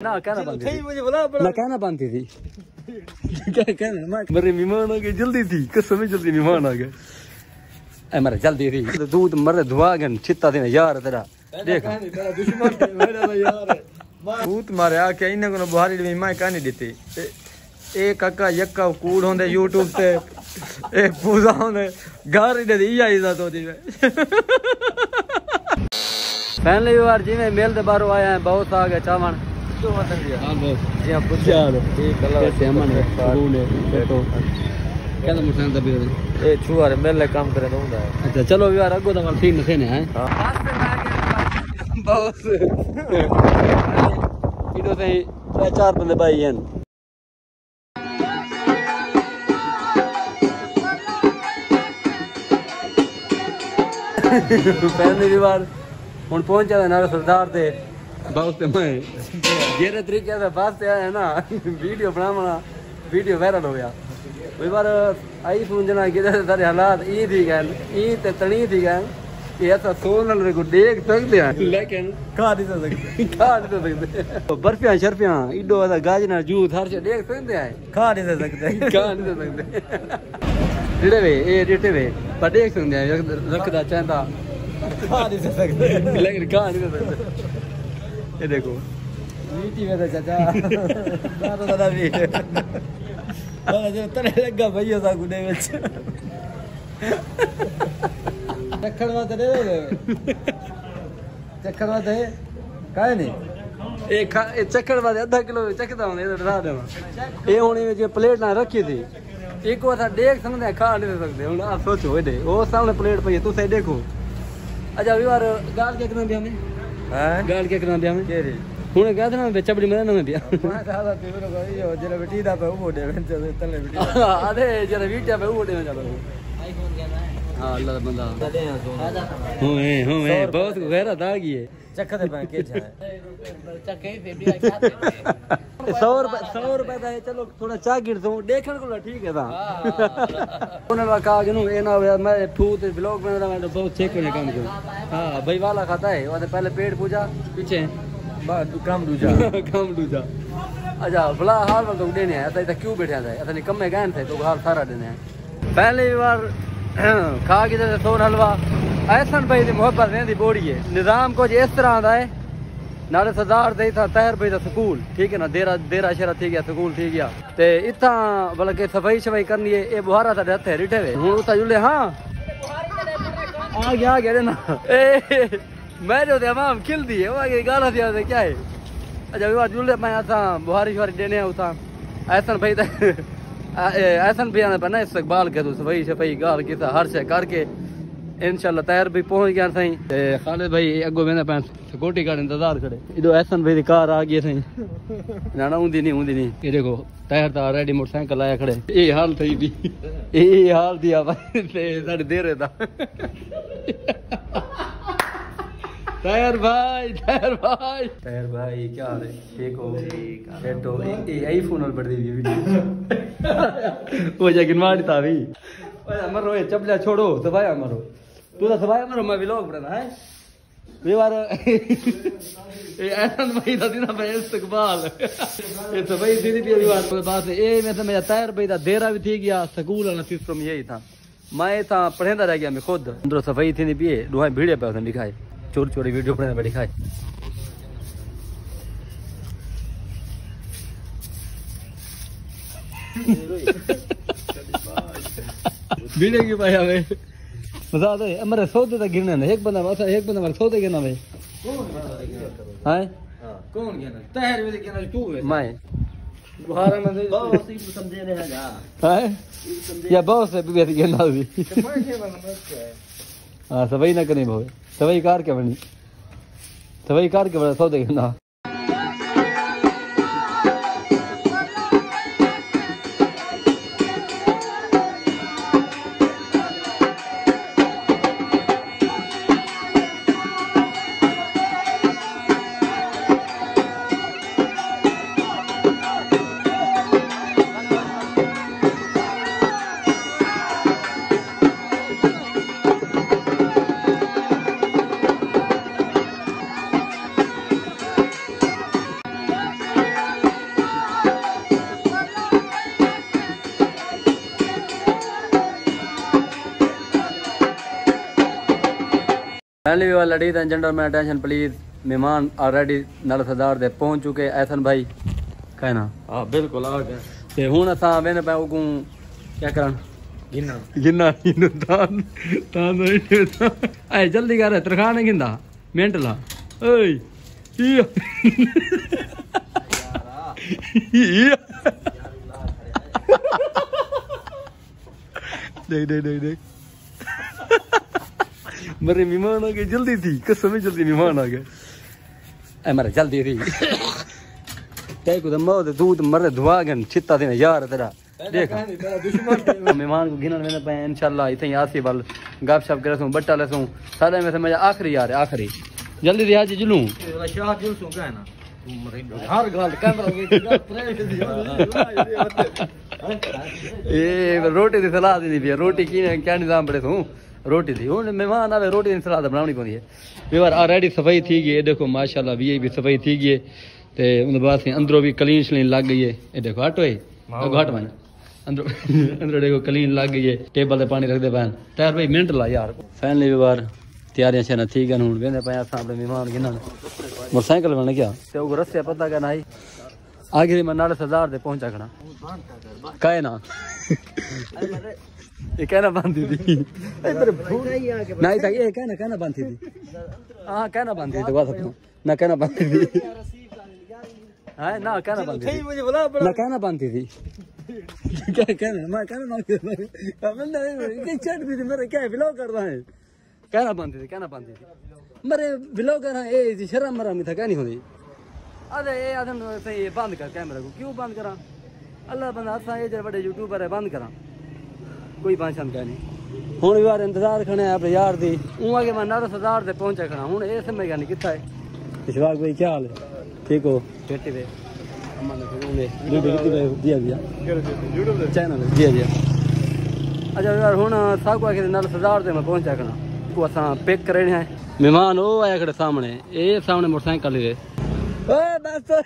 ना कहना बनती थी। मुझे बोला ना कहना बनती थी क्या कहना? मैं मेरे मेहमान आ गए जल्दी थी। कसम जल्दी मेहमान आ गए मेरे जल्दी थी। दूध मरे धुआ गन छित्ता देना यार तेरा। देख। तेरा दुश्मन है मेरा यार। भूत मारे आके इन्हें को बुहारी भी मैं कहानी दी ए काका यक्का कूड़ होंदे यूट्यूब ते। ए पूजा होंदे। घर ही दे आई दा तो दी। पहली बार जिਵੇਂ मेल दे बाहरों आया है बहुत आ गए चावण। तो वतन दिया। हाँ बस। जी आपको चलो। ठीक अल्लाह कैसे अमन है सुकून है बैठो क्या तो मुसान दबी है ए छुआरे मेले काम करे तो हुंदा है। अच्छा चलो यार अगो तो ठीक नसे ने हाँ। है? बस। इदो से चार बंदे भाई हैं। पहली बार हूँ पहुँचा नारा सरदार दे। बहुत मैं जेरे तरीके से फास्ट आया है ना वीडियो बना बना वीडियो वायरल हो गया वही बार आई पूछना कि सारे हालात ई थी गए ई ते तणी थी गए ये ऐसा सोनल को देख सकते हैं लेकिन खा नहीं सकते खा नहीं सकते तो बर्फियाँ शर्फियाँ इडो ऐसा गाजना जूस हर शे देख सकते हैं खा नहीं सकते खा नहीं सकते डिटे वे ए डिटे वे पर देख सकते हैं रखदा चाहता खा नहीं सकते लेकिन खा नहीं सकते ये देखो। प्लेट तो ना रखी थी एक देख समझ खा नहीं सकते। हूँ सोचो प्लेट पई तू देखो। अच्छा अभी बार गाल के ਹਾਂ? ਹੁਣ ਕਹਿ ਦੇਣਾ ਵਿੱਚ ਆਪਣੀ ਮੈਂ ਨਵੇਂ ਪਿਆ ਮੈਂ ਤਾਂ ਦਾ ਪਉ ਮੋੜੇ ਵਿੱਚ ਤੇ ਤਲੇ ਬਿਟੀ ਜਾ ਚੱਕੇ ਫੇਰ ਵੀ ਆਈ सौ रुपए सौ रुपए का चलो थोड़ा चाय गिर दो देखने को ठीक है हाँ। उन्होंने कहा कि ये ना मैं ठू ब्लॉग बना रहा मैं तो बहुत चेक करने काम करूँ। हाँ भाई वाला खाता है और पहले पेड़ पूजा पीछे। काम दूजा। काम दूजा। अच्छा भला हाल में तो देने हैं असा क्यों बैठे थे? असा कम में गए थे तो हाल सारा देने हैं पहले बार खा के सोन हलवा। ऐसा भाई मोहब्बत रहती बोड़ी है। निज़ाम कुछ इस तरह का है ਨਾਲੇ ਸਰਦਾਰ ਦੇ ਇਥਾ ਤਹਿਰ ਪਈ ਦਾ ਸਕੂਲ ਠੀਕ ਹੈ ਨਾ ਦੇਰਾ ਦੇਰਾ ਸ਼ੇਰਾ ਠੀਕ ਹੈ ਸਕੂਲ ਠੀਕ ਹੈ ਤੇ ਇਥਾ ਬਲਕਿ ਸਫਾਈ ਸਫਾਈ ਕਰਨੀ ਹੈ ਇਹ ਬੁਹਾਰਾ ਸਾਡੇ ਹੱਥੇ ਰਿਠੇ ਵੇ ਹੁਣ ਉਤਾ ਜੁਲੇ ਹਾਂ ਆ ਗਿਆ ਆ ਗਿਆ ਨਾ ए मैं जो तमाम खिल दी है वो आगे गाला दिया था क्या है अच्छा विवाह जुले मैं ऐसा बुहारी शुहारी देने उता ऐसा भाई ऐसा भी आना पना इस्तकबाल के तू सफाई सफाई गाल की हर शे करके इंशाल्लाह तैयार भी पहुंच गया सही ते खालिद भाई अगो वेंदा पैन सिक्योरिटी गार्ड इंतज़ार करे इधर भाई कार आ गई सही ना ना उंदी नहीं उंदी नहीं। ये देखो टायर ता रेडी मोटरसाइकिल आया खड़े। ये हाल थई दी। ये हाल दिया भाई। ते साडे देरे दा। टायर भाई टायर भाई। टायर भाई क्या हाल है? ठीक हो? सेट हो। ये आईफोन और बढ़ दी वीडियो। वो जाके मारता भी। ओए मरो ये चपला छोड़ो सवाया मरो। तू तो सवाया मरो मैं व्लॉग बनाना है? ये बार ये ऐसा भाई था ना भाई इस्तकबाल। ये तो भाई दीदी भी अभी बात बात ये मैं तो मेरा टायर भाई था देरा भी थी गया स्कूल वाला सिस्टम यही था। मैं था पढ़ेंदा रह गया मैं खुद। अंदर सफ़ाई थी नहीं पिए दुआ भीड़े पे उसने दिखाए चोरी चोरी वीडियो बनाने पे दिखाए भीड़े की पाया वे मज़ा आता है हमारे सौदे तक गिरने ना एक बंदा बस एक बंदा हमारे सौदे गिरना वे हाँ कौन गया तहर में क्या तू है मैं बुहारा में बहुत ही समझे नहीं जा हाँ या बहुत से भी गिरना भी है हाँ सवाई ना करनी भावे सवाई कार के बनी सवाई कार के बना सौदे गिरना पहली भी वाला लड़ी जेंडर में अटेंशन प्लीज़। मेहमान ऑलरेडी नल सरदार दे पहुँच चुके ऐसन भाई कहना? हाँ बिल्कुल आ गया ते हुन असां वेंदे पिया उगूं क्या करन गिना गिन्ना गिन्ना तान तान ऐ जल्दी कर तरखा गिंदा मिनट ला। ओए इया। देख देख देख देख। मरे मेहमान आ गए जल्दी थी। कसम में जल्दी मेहमान आ गए। मरे जल्दी थी। ते को मो दूध मरे धुआ गन छित्ता थे यार तेरा। देख। मेहमान को गिनन में पे इंशाल्लाह इथे आसी बल गप शप करे सू बट्टा ले सू। सारे में से मज़ा आखिरी यार आखिरी। जल्दी आज जुलूं। शाह जुल सो का हर गाल ए रोटी दी सलाह दी रोटी की क्या निज़ाम बड़े तू? रोटी दी हुन मेहमान आवे रोटी सलाह बनानी पौंदी है। व्यवहार ऑलरेडी सफ़ाई थी गई देखो माशाल्लाह वी भी सफ़ाई थी गई है। ते उन बाद से अंदरों भी क्लीन शलीन लग गई है। ये देखो हट तो घट वन अंदर अंदर देखो क्लीन लग गई है। टेबल ते पानी रखदे पैन। तैयार भाई मिनट ला यार। फाइनली व्यवहार। तैयारियाँ शैरियाँ थी गन हुन। वेंदे मेहमान गिनन। मोटरसाइकिल बन क्या? ते रस्ते पता करना आई। आगे मैं नाले सरदार दे पहुँचा खड़ा। काहे ना। ये कहना बांधी थी। नहीं था ये कहना कहना बांधी थी। हाँ कहना बांधी थी तो बात अपना ना कहना बांधी थी। हाँ ना कहना बांधी थी। मुझे बोला ना कहना बांधी थी। क्या कहना मैं कहना बांधी चट भी थी मेरे क्या बिलो कर रहा है? कहना बांधी थी कहना बांधी थी। मेरे बिलो कर रहा है शर्म मरा में था क्या नहीं होती। अरे ये आदम तो सही बंद कर कैमरा को। क्यों बंद करा? अल्लाह बंदा असा ये बड़े यूट्यूबर है बंद करा। कोई भाषण कह नहीं हूँ भी बार इंतज़ार खड़े अपने यार दी। हूँ आगे मैं नारो सरदार से पहुँचा खड़ा हूँ ये समय का नहीं किता है। इशवाक भाई क्या हाल है? ठीक हो? छोटी भाई अच्छा, मेहमान सामने। ये सामने मोटरसाइकिल 哎，那这。